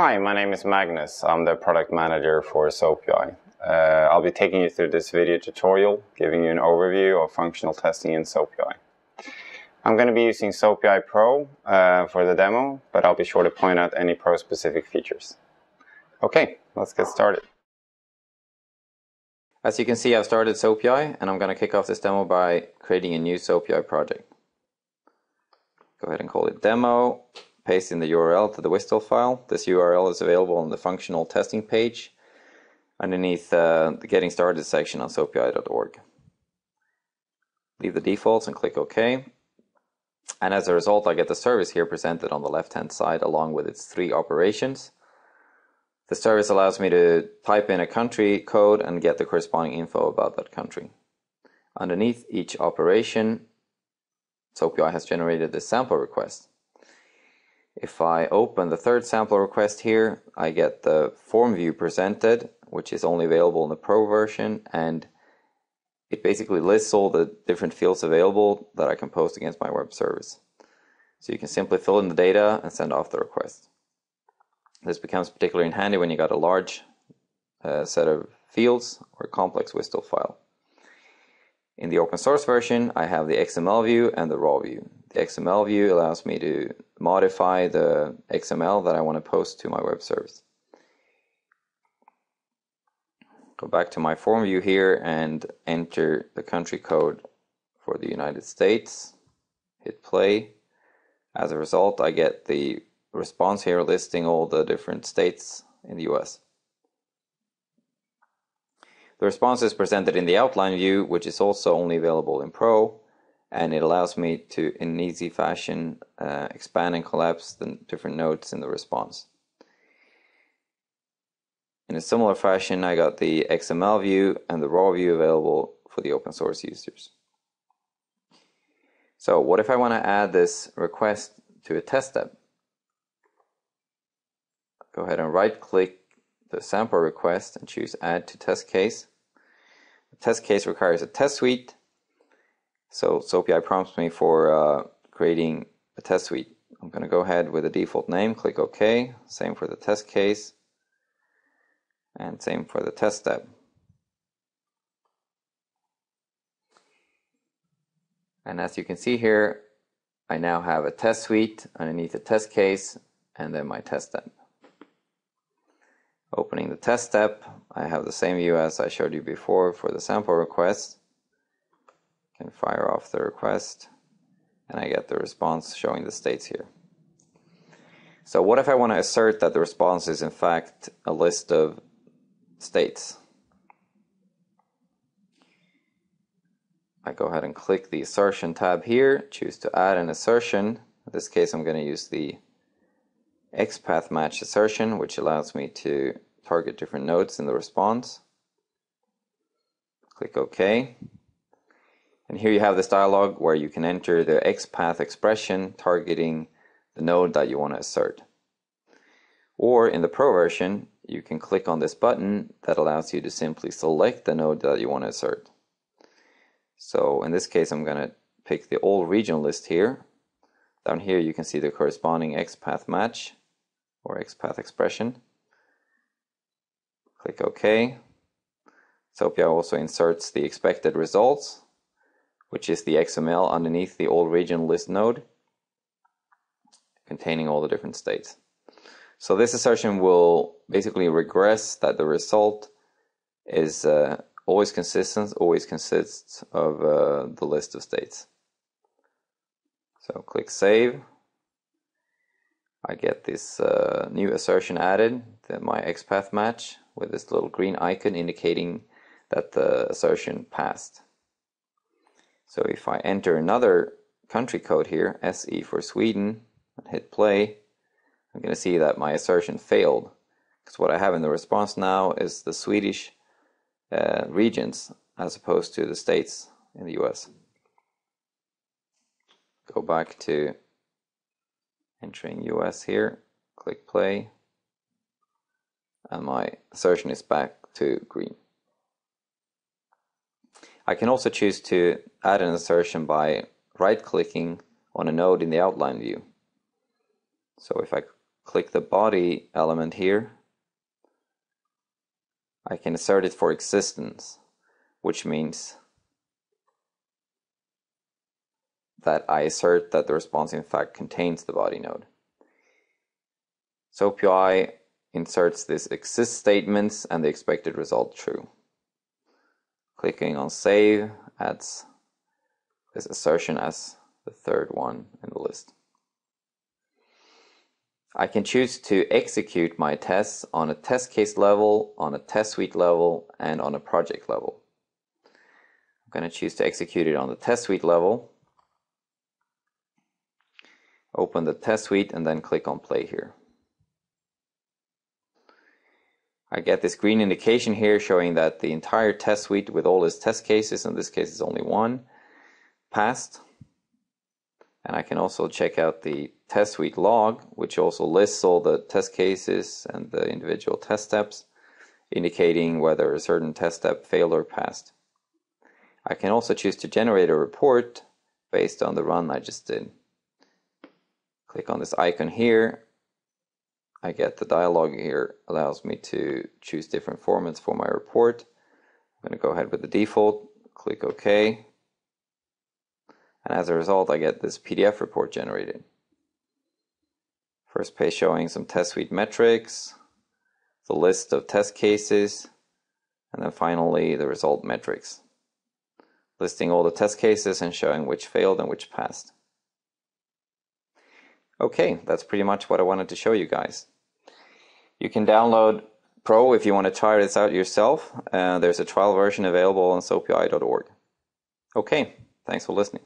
Hi, my name is Magnus. I'm the product manager for SoapUI. Uh, I'll be taking you through this video tutorial, giving you an overview of functional testing in SoapUI. I'm going to be using SoapUI Pro uh, for the demo, but I'll be sure to point out any Pro-specific features. Okay, let's get started. As you can see, I've started SoapUI, and I'm going to kick off this demo by creating a new SoapUI project. Go ahead and call it demo, paste in the URL to the WSDL file. This URL is available on the functional testing page underneath uh, the Getting Started section on soapui.org. Leave the defaults and click OK. And as a result, I get the service here presented on the left-hand side along with its three operations. The service allows me to type in a country code and get the corresponding info about that country. Underneath each operation, SoapUI has generated this sample request. If I open the third sample request here, I get the form view presented, which is only available in the Pro version, and it basically lists all the different fields available that I can post against my web service. So you can simply fill in the data and send off the request. This becomes particularly handy when you've got a large uh, set of fields or a complex WSDL file. In the open source version, I have the XML view and the raw view. The XML view allows me to modify the XML that I want to post to my web service. Go back to my form view here and enter the country code for the United States. Hit play. As a result, I get the response here listing all the different states in the US. The response is presented in the outline view, which is also only available in Pro, and it allows me to, in an easy fashion, uh, expand and collapse the different nodes in the response. In a similar fashion, I got the XML view and the raw view available for the open source users. So what if I want to add this request to a test step? Go ahead and right click the sample request and choose add to test case. The test case requires a test suite. So SoapUI prompts me for uh, creating a test suite. I'm going to go ahead with the default name, click OK. Same for the test case. And same for the test step. And as you can see here, I now have a test suite underneath the test case and then my test step. Opening the test step, I have the same view as I showed you before for the sample request. Can fire off the request and I get the response showing the states here. So what if I want to assert that the response is in fact a list of states? I go ahead and click the assertion tab here, choose to add an assertion. In this case I'm going to use the XPath match assertion, which allows me to target different nodes in the response. Click OK. And here you have this dialog where you can enter the XPath expression targeting the node that you want to assert. Or in the Pro version, you can click on this button that allows you to simply select the node that you want to assert. So in this case, I'm going to pick the all region list here. Down here you can see the corresponding XPath match or XPath expression. Click OK. SoapUI also inserts the expected results, which is the XML underneath the all region list node containing all the different states. So this assertion will basically regress that the result is uh, always consistent, always consists of uh, the list of states. So click Save. I get this uh, new assertion added, that my XPath match, with this little green icon indicating that the assertion passed. So if I enter another country code here, SE for Sweden, and hit play, I'm going to see that my assertion failed. Because what I have in the response now is the Swedish uh, regions as opposed to the states in the US. Go back to entering US here, click play, and my assertion is back to green. I can also choose to add an assertion by right clicking on a node in the outline view. So if I click the body element here, I can assert it for existence, which means that I assert that the response in fact contains the body node. So SoapUI inserts this exist statements and the expected result true. Clicking on save adds this assertion as the third one in the list. I can choose to execute my tests on a test case level, on a test suite level, and on a project level. I'm going to choose to execute it on the test suite level. Open the test suite and then click on play here. I get this green indication here showing that the entire test suite with all its test cases, in this case is only one, passed. And I can also check out the test suite log, which also lists all the test cases and the individual test steps, indicating whether a certain test step failed or passed. I can also choose to generate a report based on the run I just did. Click on this icon here. I get the dialog here, allows me to choose different formats for my report. I'm going to go ahead with the default, click OK. And as a result, I get this PDF report generated. First page showing some test suite metrics, the list of test cases, and then finally the result metrics, listing all the test cases and showing which failed and which passed. Okay, that's pretty much what I wanted to show you guys. You can download Pro if you want to try this out yourself. Uh, there's a trial version available on soapui.org. Okay, thanks for listening.